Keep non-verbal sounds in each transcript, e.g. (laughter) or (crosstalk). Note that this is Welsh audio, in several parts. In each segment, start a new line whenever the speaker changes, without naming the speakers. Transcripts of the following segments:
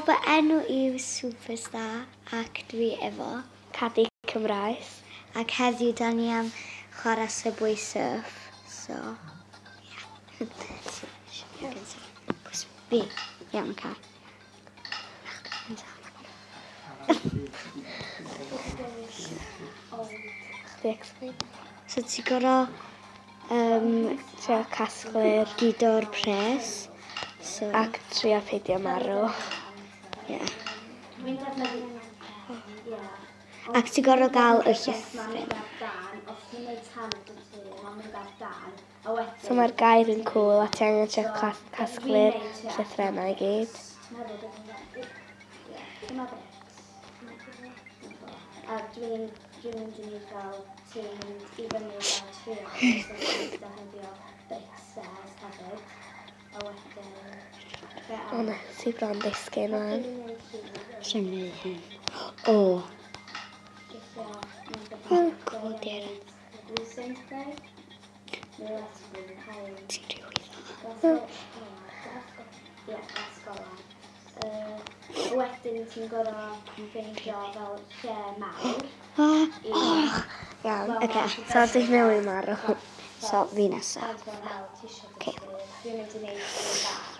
Fy enw yw Superstar ac dwi efo
Cadi Cymraes.
Ac heddiw da ni am chwarae Subway Surf. So, yeah. so, yeah. Pwys fi.
Ie, mae'n.
So ti gorau um,
trio casglu'r
gidor pres so.
ac trio peidio marw.
Ie. Ac ti'n gorfod gael y llithrin.
So mae'r gair yn cool a ti angen ti'n casglu'r llithrenau i gyd.
A dwi'n dwi'n mynd i ni gael ti'n mynd i fyny o gael trio. Dwi'n mynd i gael bits hefyd. A wedyn...
O na, si bron disgyn o'n.
Sy'n mynd hyn. O.
O, gwdir.
Ti'n rhywun dda.
Wedyn ti'n gorfod ffeindio fel lle mawr.
Iawn,
oce.
So, dwi'n mynd i marw.
So, fi
nesaf.
Oce.
Dwi'n mynd i neud yn dda.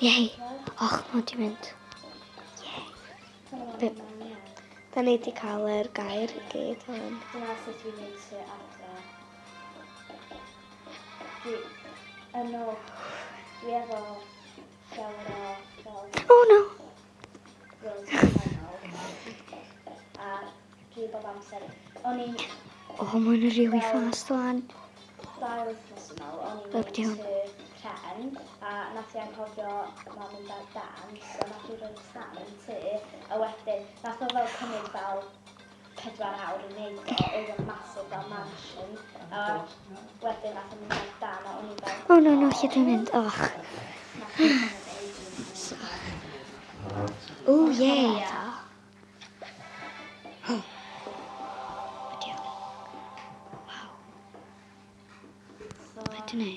Iei. Och, mae i mynd. Iei.
Da ni wedi cael yr gair i gyd o'n.
Dyna sut dwi'n mynd sy'n adre. Dwi... Yno... dwi efo llawer o...
Oh no!
A dwi bob amser. O'n i'n...
O, mae'n rili really fast o'n.
Dau wythnos yn ôl, o'n i'n mynd pen, a nath i anghofio mam yn dad dan, a nath i roi'r stan yn tu, a wedyn nath o fel cymryd fel pedwar awr yn neud o, oedd yn masif fel mansion, a wedyn nath o'n mynd dan, a o'n i fel...
O, no, no, lle dwi'n mynd, och. O, (gasps) ie. (gasps)
Oh. Wow. Wedyn ei,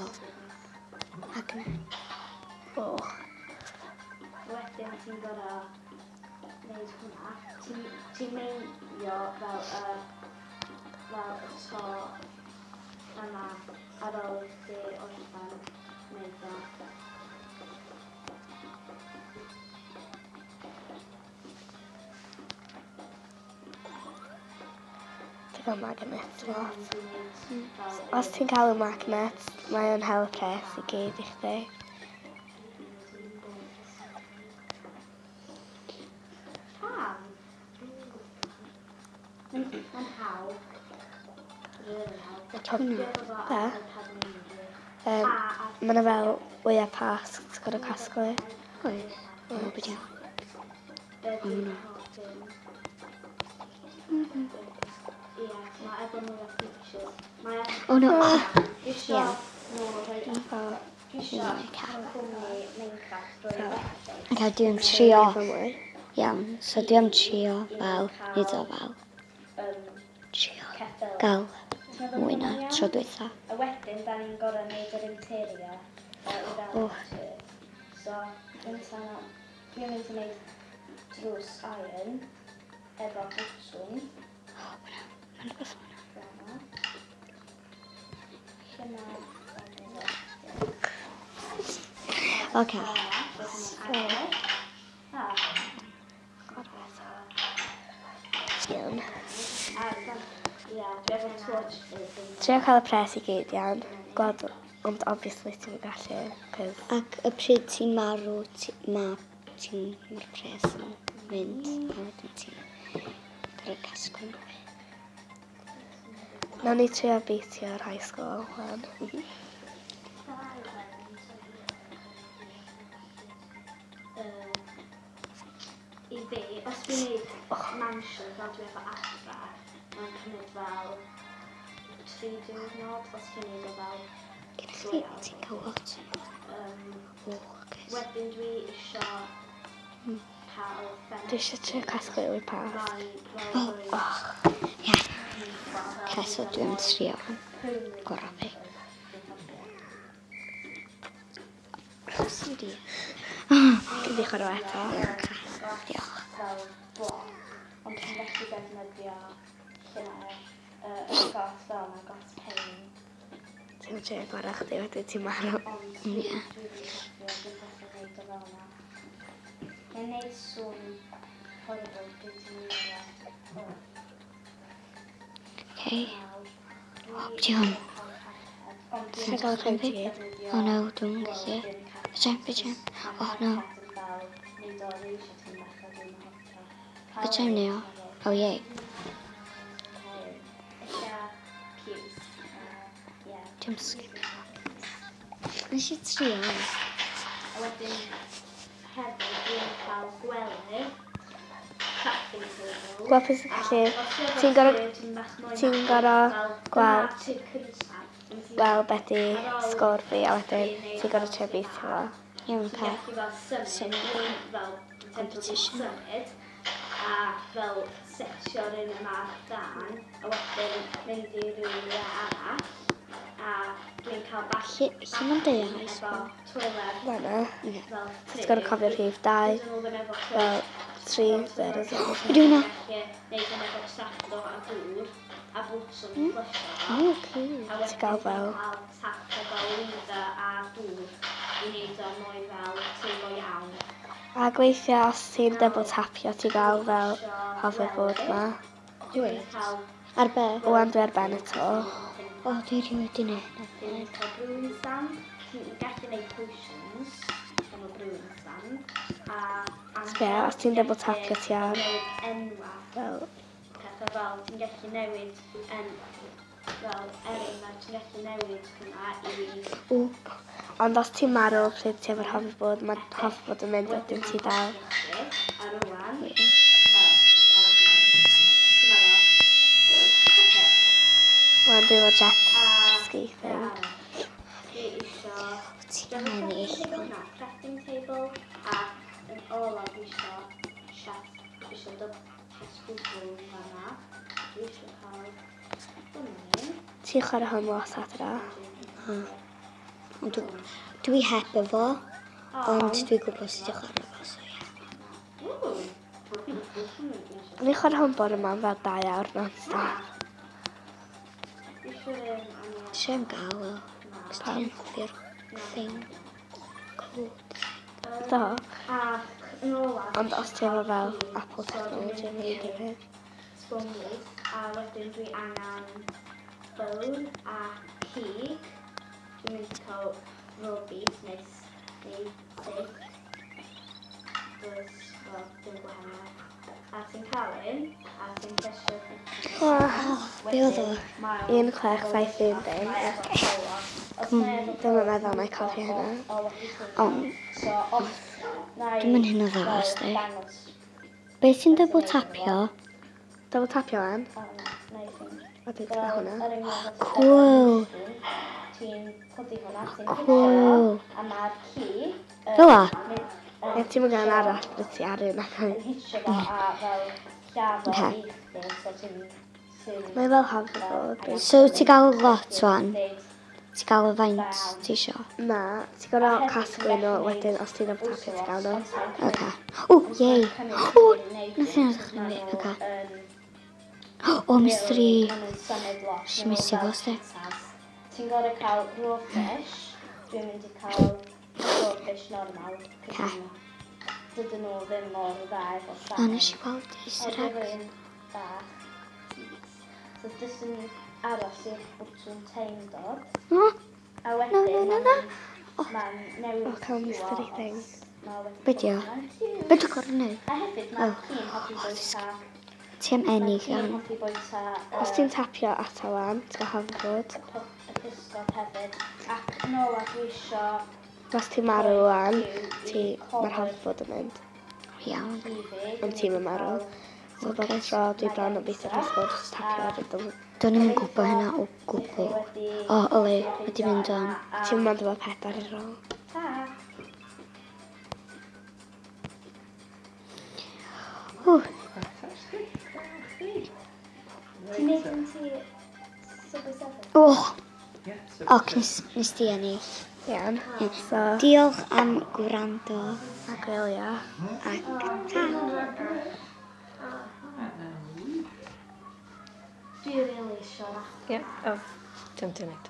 bobl
ac yn e.
O.
Wedyn ti'n gorau gwneud hwnna. Ti'n ti meinio fel y fel y to yna ar ôl ti o'r dan wneud o.
fel magnet lot.
Mm.
Os ti'n cael y magnet, mae o'n helpus i gyd i chdi.
Mae'n hawdd. Y
top.
Da. Um, mae yna fel wyau pasg gyda casglu.
Oed. Oed. Oed. Oed.
Oed. Yeah, mae efo mwy o features. Mae efo... Oh no. Gisio. Ah. Gisio. Ac
a dwi'n trio. Iawn, so dwi'n trio fel, nid o fel. Trio gael mwy na tro dwytha.
A wedyn, da ni'n gorau neud yr interior. Oh. So, gynta na, dwi'n mynd i neud drws iron, efo botwm.
Oh, braf. Mae'n
gwrs
hwnna. Ok. So. Iawn.
Trio cael y pres i gyd, iawn. Gweld, ond obviously ti'n gallu. Cause...
Ac y pryd ti'n marw, ti, ma, ti'n ma'r pres yn mynd. A wedyn ti'n cael y casgwyn.
Nawn ni trio beitio'r high school one. Mm-hmm.
I fi, os fi'n neud mansion fel dwi efo adra, mae'n cymryd fel 3 diwrnod, os fi'n neud o fel
2 awr. Ti'n cael lot.
Wedyn dwi isio hmm. cael...
Dwi eisiau trio casglu o'i pas.
Oh, oh. Felly dwi'n trio
yn
gorau fi. gorafu. Siri.
Gyd i chwarae eto.
Diolch.
Ond ti'n gallu defnyddio lle mae'r gos dal a gos pein.
Ti'n trio gorau chdi wedyn ti'n marw.
Ie.
Mae'n neud sŵn horrible gyda'n
mynd chi. Bob
diwn. Dwi'n gael chi'n fi?
O no, dwi'n gallu. Y time, y time. O no. Y time ni o. Oh, o ie. Dwi'n sgip. Nes i trio.
A wedyn hefyd dwi'n cael gwely.
Gwapus y gallu. Ti'n gorau ti gweld gweld beth i sgôr fi a wedyn ti'n gorau trefi ti'n
fel.
Yw'n
cael
syniad fel
competition.
A fel secsio'r un yma dan a wedyn mynd i rhywun arall a dwi'n cael bach
Lle mae'n
deall?
Fel
twiler.
Fel tri.
Ti'n gorau cofio rhif dau. Fel tri feras ar
y Dwi'n
na. Neu dyna bod o a dŵr a bwtswn mm.
fflysio.
O,
cwyd.
A
wedyn gael fel...
tap o golwydda a dŵr i wneud o mwy fel teimlo iawn.
A gweithio os ti'n debo tapio, ti'n gael fel hoverboard ma.
Dwi'n
Ar be?
Wan dwi ar ben eto.
O, dwi rhywbeth di neud.
Dwi'n cael. Ti'n gallu gwneud potions. Dwi'n brwyn sand. A
Ie, os ti'n double tapio ti ar...
Enwau.
Fel...
Pethau fel, ti'n gallu newid en... Fel, enwau, ti'n gallu newid hwnna i...
Wp.
Ond os ti'n marw pryd ti efo'r hoverboard, mae hoverboard yn mynd wedyn ti dal.
Ar ywan.
Mae'n byw o jet ski thing.
Ti eisiau...
Ti'n ennill.
Crafting table ola dwi isio siat, dwi isio dod casgwbl fan'na. Dwi isio cael hwnnw.
Ti'n chwarae hwn lot adra?
Ond dwi heb efo, ond dwi'n gwybod sut i'w chwarae efo, so ie.
Ni'n chwarae hmm. hwn bod yma fel dau awr non-stop.
Sian gael o. Cos ti'n hoffi'r thing. Cool
dda.
Ond os ti efo fel Apple Technology yn rhaid i'r
hyn. A wedyn dwi angen bone a cig. Dwi'n mynd i cael robis neis neu dig. Dwi'n well, dwi'n gwahanol. A ti'n cael un, a ti'n fesio.
Wow,
be oedd o?
Un, chwech, saith, un, deg.
Hmm,
Ddim yn meddwl mae coffi hynna.
Ond, dim yn hynna dda os di. Be sy'n double tapio?
Double tapio am? A dwi'n tyfa hwnna.
Oh,
cool!
Oh,
cool! Fyla?
Ie, ti'n mynd gan arall, beth ti ar un ac
Mae fel hoffi fod. So,
ti gael lot wan? Ti gael y faint ti isio?
Na, ti gorau casglu nhw wedyn os ti'n am tapio ti gael nhw.
Oce. O, yei! O, nath i'n edrych yn fi. Oce. O, mystery. Si,
mis
i fos
di. Ti'n gorau cael raw fish. Dwi'n mynd i cael raw fish normal.
Oce.
Dydyn nhw ddim mor dda efo
llawn.
O,
nes i gweld Easter eggs.
bach. So dys yn aros i'r bwtwn teim dod.
No.
A
wedyn... No,
no,
no, no.
Mae'n newid...
O, cael mystery thing.
Bedio? Bedio gornel?
A hefyd
mae'n
oh. ci'n hoffi bwyta...
Ti am
enni gan.
Os ti'n tapio ato wan, ti'n hofod.
Y pysgod hefyd. Ac yn ola dwi isio...
Os ti'n marw wan, mae'r hofod yn mynd.
Iawn.
Ond ti'n marw. Mae bobl traed i bran o beth ar ysgol jyst tapio ar y dylwn.
Do'n i'n gwybod hynna o gwbl. O, Oli, mae di mynd am.
Ti'n mynd efo pedar ar ôl.
Ti'n neud yn ti super 7?
O! Ac nes di ennill.
Iawn. So...
Diolch am gwrando.
A gwylio.
Ac ta.
Yeah. you really shut
up? Yep. Oh, jumped in it.